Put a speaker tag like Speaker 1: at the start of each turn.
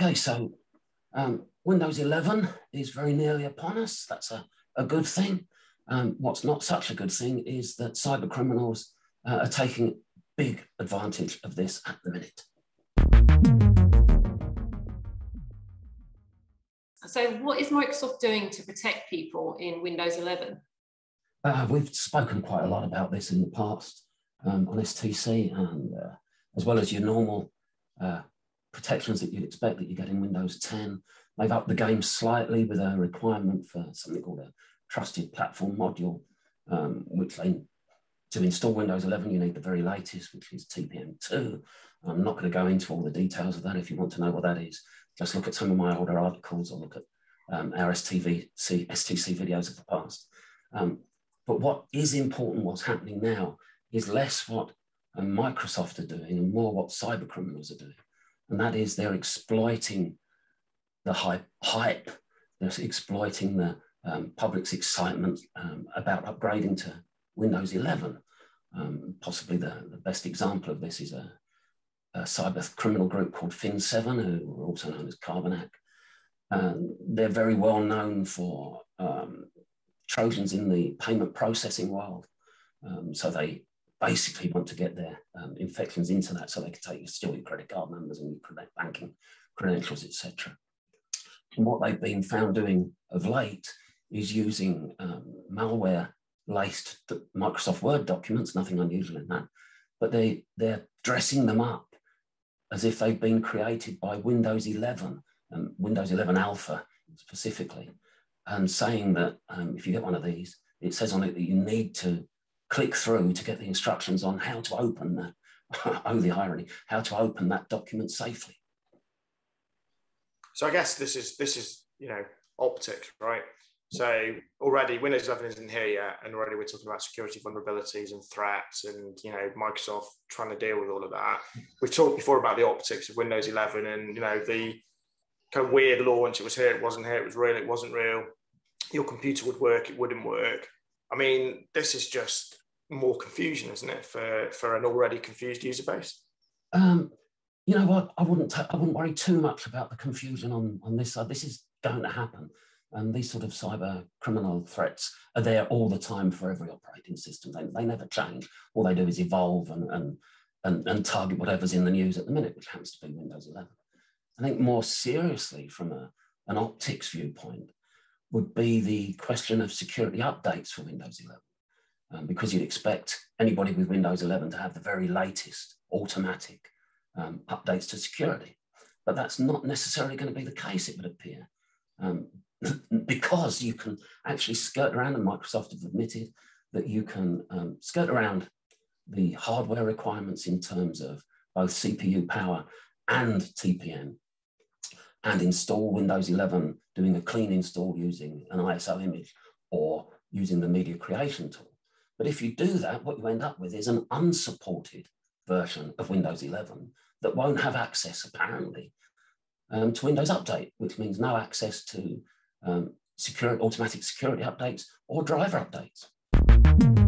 Speaker 1: Okay, so um, Windows 11 is very nearly upon us. That's a, a good thing. Um, what's not such a good thing is that cyber criminals uh, are taking big advantage of this at the minute.
Speaker 2: So, what is Microsoft doing to protect people in Windows 11?
Speaker 1: Uh, we've spoken quite a lot about this in the past um, on STC, and uh, as well as your normal uh, protections that you'd expect that you get in Windows 10. They've upped the game slightly with a requirement for something called a trusted platform module, um, which they, to install Windows 11, you need the very latest, which is TPM2. I'm not going to go into all the details of that. If you want to know what that is, just look at some of my older articles or look at um, our STV, STC videos of the past. Um, but what is important, what's happening now, is less what um, Microsoft are doing and more what cyber criminals are doing. And that is they're exploiting the hype, they're exploiting the um, public's excitement um, about upgrading to Windows 11. Um, possibly the, the best example of this is a, a cyber criminal group called Fin7, who are also known as Carbanak. Um, they're very well known for um, Trojans in the payment processing world. Um, so they basically want to get their um, infections into that so they can take steal your credit card numbers and your banking credentials, etc. And what they've been found doing of late is using um, malware laced Microsoft Word documents, nothing unusual in that, but they, they're dressing them up as if they've been created by Windows 11, um, Windows 11 Alpha specifically, and saying that um, if you get one of these, it says on it that you need to click through to get the instructions on how to open that. oh, the irony, how to open that document safely.
Speaker 3: So I guess this is this is you know optics, right? So already Windows 11 isn't here yet, and already we're talking about security vulnerabilities and threats, and you know Microsoft trying to deal with all of that. We've talked before about the optics of Windows 11, and you know the kind of weird launch. It was here, it wasn't here, it was real, it wasn't real. Your computer would work, it wouldn't work. I mean, this is just more confusion, isn't it, for for an already confused user base?
Speaker 1: Um, you know what? I wouldn't. T- I wouldn't worry too much about the confusion on on this side. This is going to happen, and these sort of cyber criminal threats are there all the time for every operating system. They, they never change. All they do is evolve and and and, and target whatever's in the news at the minute, which happens to be Windows 11. I think more seriously, from a, an optics viewpoint, would be the question of security updates for Windows 11 um, because you'd expect anybody with Windows 11 to have the very latest automatic um, updates to security. But that's not necessarily going to be the case, it would appear, um, because you can actually skirt around, and Microsoft have admitted that you can um, skirt around the hardware requirements in terms of both CPU power and TPM and install Windows 11 doing a clean install using an ISO image or using the media creation tool. But if you do that, what you end up with is an unsupported version of Windows 11 that won't have access, apparently, um, to Windows Update, which means no access to um, secure, automatic security updates or driver updates.